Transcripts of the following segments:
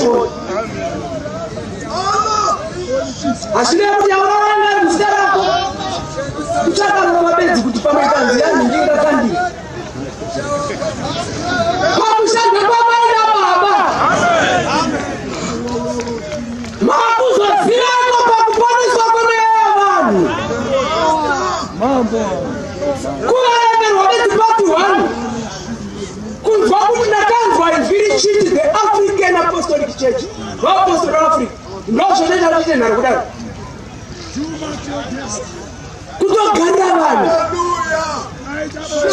todos. Ashirati yawana msitarako. Kuchaka na mapenzi kutupamba kanzi yani ndinga kandi. Kwa mshaka kwa maana baba. Maabuzo sirako pa kuponeswa kwa Yesu. Mambo. Kwa neno wetu watu wangu. Kunjwa kuna kanzwa hivi chini the african apostolic church vaapostoli vaafrica ndozvonoita kuchite nharo kudaro kutogarira vanhu.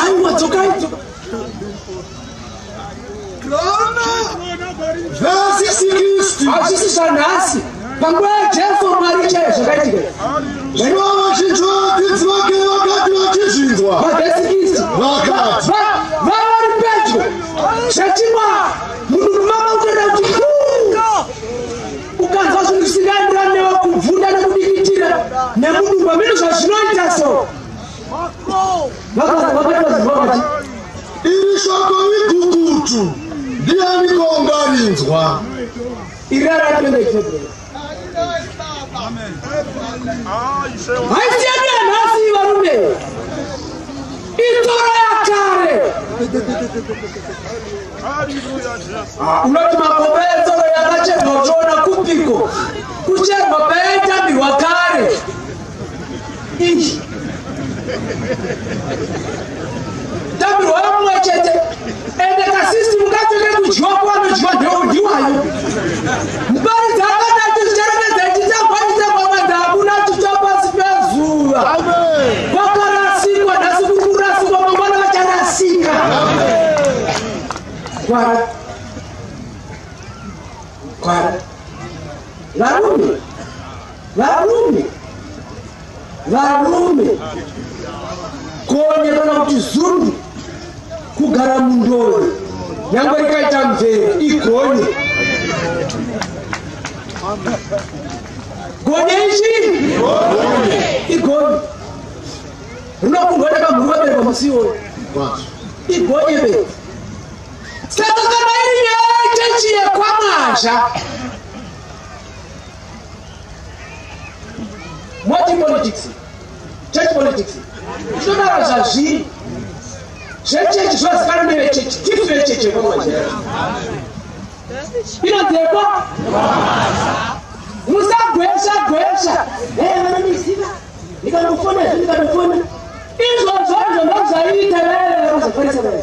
Haiwa dzokai vhasi 60 hazvisi zvanhasi. Panguva yajesu mwari chaiyo zvakaitika zvino vachinzwa vadzidzi vake vakati vachizvinzwa mavhesikisi vakati nemudumba mino zvazvinoita so vakati iri shoko igugutu ndiani kaungarinzwa irarapendekebhera haisiyana nhasi varume. Yakare unoti makomba etsoro yakacherwa uchiona kupiko kucherwa payaitambirwa kare iyi tambirwa yomumwe chete ende kasisitimu kachoke kudyiwa kuvanodyiwa ndeudiwayo muparidzi akadati zvicharekedza ichitangwa ichitangwa madha hakuna tuta pasi pezuva kwara. Kwara. Varume. Varume. Varume. Kuonekana kuti zundu kugara mundoro. Nyangwe rikaita mvere igonye. Gonye ichii igonye. Rinokundwa takamhurwa berwa musi woyo igonye be saka kana iri yechechi yekwamazha moti politics church politics. Zvinodaro zvazviri zvechechi zvazikana nevechechi tifu yechechi yekwamazha. Inonzekwa musagwesha gwesha. Vanoniziva ndikanofona zvi ndikanofona izvozvozvo ndozvaita veve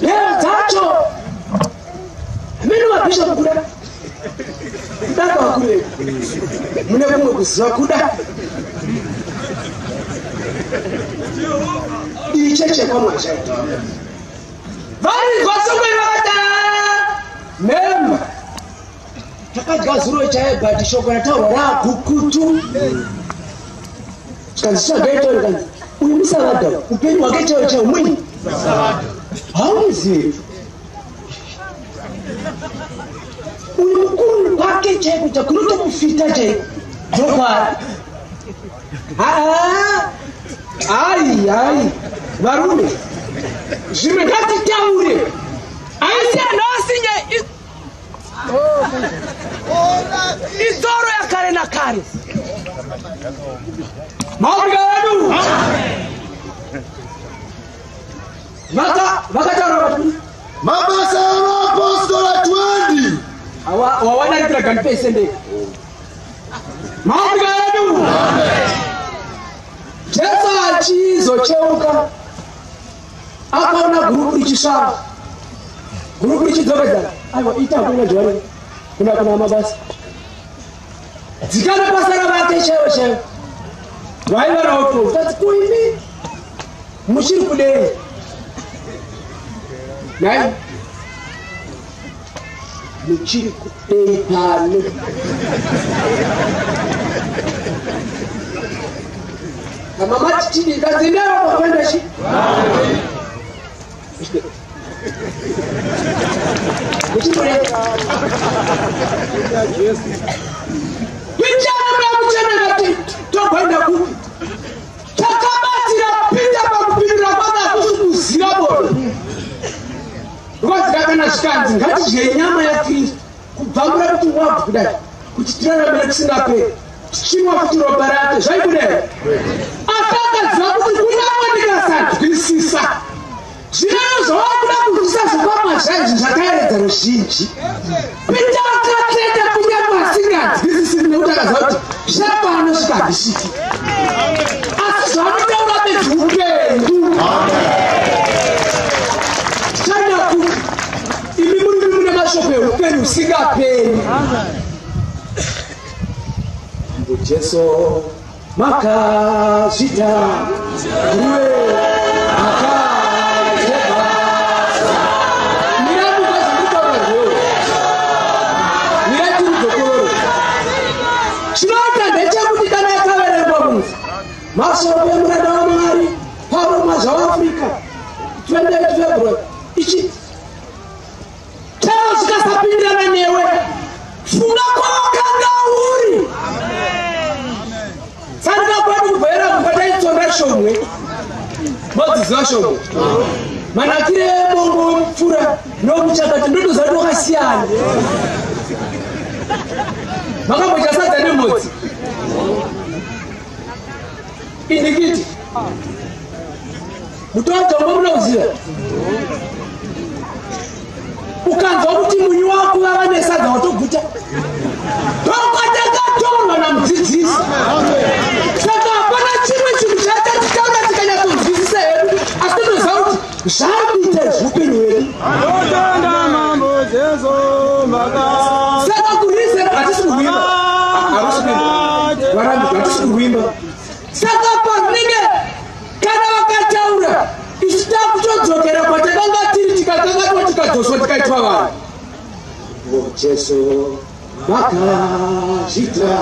leo dzacho hamene mabhishopu kuda. Kudaka vakurei mune kumwe kuziva kuda. Icheche kwamwachaita varizwa somwe vakata memba takadya zuro chaiye bhati shoko rataurwa raagukutu chikanzi chagaitauri kanzi uyu musavadha upenyu hwake chaiwo chaiwo mwini haumuzivi uyu mukuru kwake chaiko chakunotokufita chaiko ndokwari hai hai varume zvimwe ngatitaure. Aisi anoasinye itoro yakare nakare. Maurika edu vakataura vati mabasa avaapostora 20 gani peisendei maurika edu jesu achizocheuka akaona gurupu richisvava gurupu richidzokedzana aiwa itaku majwari kuna kuna mabasa. Dzikana basa ravake chaivo chaivo vaiva naoto tati kuimi muchiri kudei? Nai Mitico, peitado. na mamati tini kazi leo wakwenda shi vijana que na tito wabva kudai kuti tiraramire kusingaperi tichimwa kuti ropa rake zvaikudai? Akakaziva kuti kunyange ndikasanzwisisa zvinano zvavakuda kunzwisa zvepamazhanji zvakaeredza ruzhinji. Pita akatenda kunyange asinganzwisisi nekuti akaziva kuti zvapanosvika handisviki asi zvanotaura bezveupenyu chanda kuti imi muri mune mashoko eupenyu usingapeni jesu makazvita ruwe akajebasa miramuka zvanditaura zveo miratirizokororo chinoita ndechekuti kana yakaverengwa munzi masoko emuranda wamwari paroma zvaafrica 28 february ichi chaivo zvikasapindirana newe funga kwawakanga uri sandika kwedu kubvera kubva taitsonda shomwe modziziva shomwe. Manakire ebongo mupfura nomuchakati ndotoziva kuti wakasiyana. Makambodya sadza nemhodzi. Indikiti mutowatombo munoziva saka kurize hatisi kurwimba. Harusi kuimba varambirwa hatisi kurwimba. Saka parinenge kana vakataura isu takutodzokera kwatakanga tiri tikakangatwa tikadzoswa tikaitwa vanhu jesu makazvita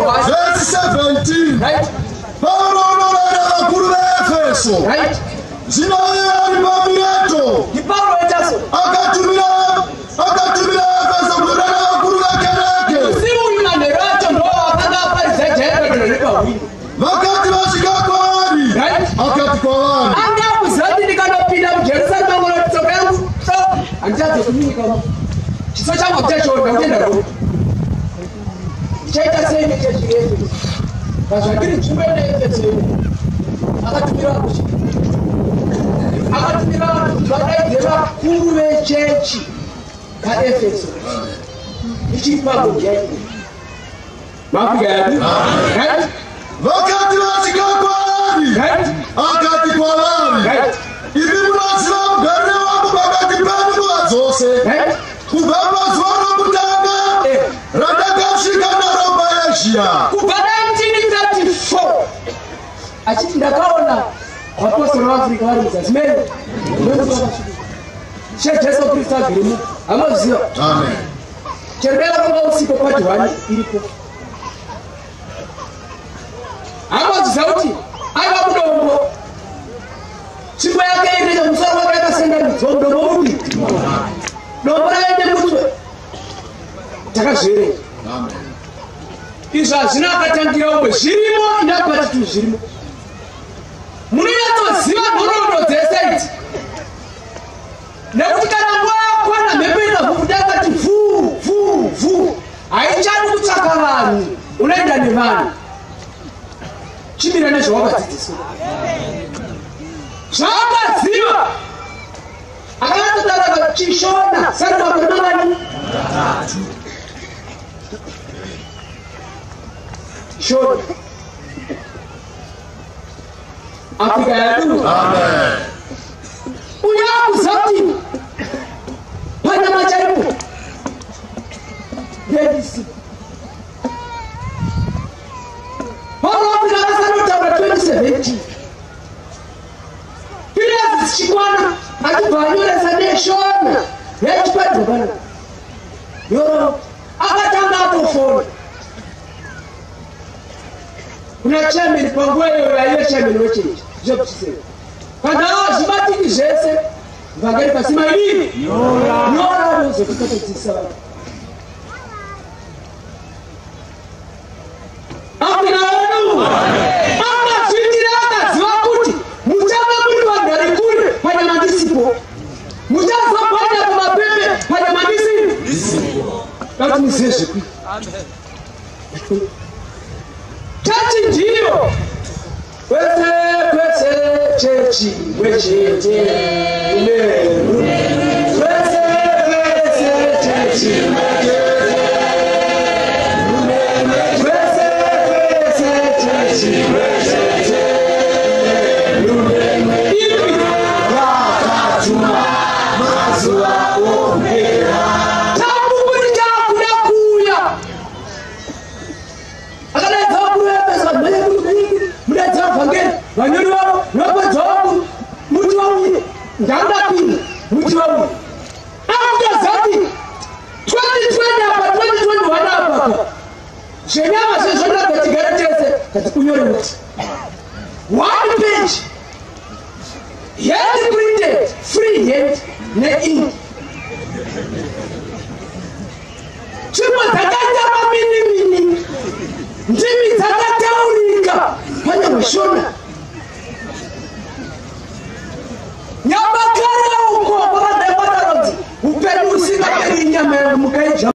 verse 17 paulonoloera vakuru vaefeso zvino iye ari pamuleto akatumira akatumira efeso kureva vakuru vekereke. Vakati vasvika kwavari akati kwavari. Angakuzati ndikanopinda mujerusarema munotsoka handichazokunyika. Chiso changu chachoda kuenda ro ndichaita sei nechechirete pazvandiri nzvimbo yeneefeso akatumira kuchi. Akatumira kuti vadaidze vakuru vechechi kaefeso ichipago jaiko mafika yadu right? Vakati vasvika right? Akati kwavari imi munoziva mugariro wangu pakati penyu nguva dzose kubva 1934 achiti ndakaona vapostori vaafrica vari muzasi. Mene shejesu kristu agirimo hamaziva amen. Cherubera kwanga usipo padhwani iripo. Hamaziza kuti aiva mudombo. Tsvimbo yake ine musoro wake yakasendanidzwa mudombo upi dombo raende mutwe takazvierenga izvi hazvina akatangira umwe zvirimo indakubati tu zvirimo. Munonyatsoziva nhoroondo dzese idzi nekuti kana nguva yakwana mhepo ikavukuda akati vhuu vhuu vhuu haichadi kutsvaka vanhu unoenda nevanhu. Chimira nezvawakadzidziswa zvaakaziva akatodara chishona sari choro. Obrigado. Amém. Unhaku Santi. Pada vamos lá Olá, obrigado, Senhor, para 2017. Crianças chiconas, aqui vai, olha essa deixona. Gente, pode, mano. Eu, abatando a tua fome. Kuna chairman panguva iyoyo aive chairman wechechi zvokuchiseva kana azvibatiki zvese vhangeri pasima ii nyora. nozokutatodzidzisa vanhu muchazopanya pamapepe panyama ndisini dati muzive zvekui méjì méje dé ilé zvenyama zvezvona ngatigara tese ngatikunyore kuti one page. Hand printed free hand neink tsvimbo dzakaita maminimini ndimi dzakataurika panyange shona nyama karaungoma vadavataro upenyu usingaperi nyama mukaija